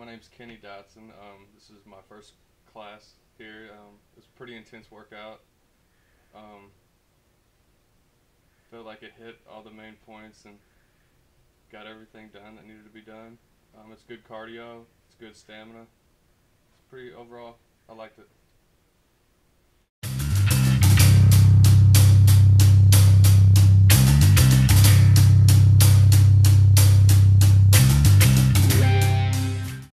my name's Kenny Dotson. Um, this is my first class here. Um, was a pretty intense workout. Um, felt like it hit all the main points and got everything done that needed to be done. Um, it's good cardio. It's good stamina. It's pretty overall. I liked it.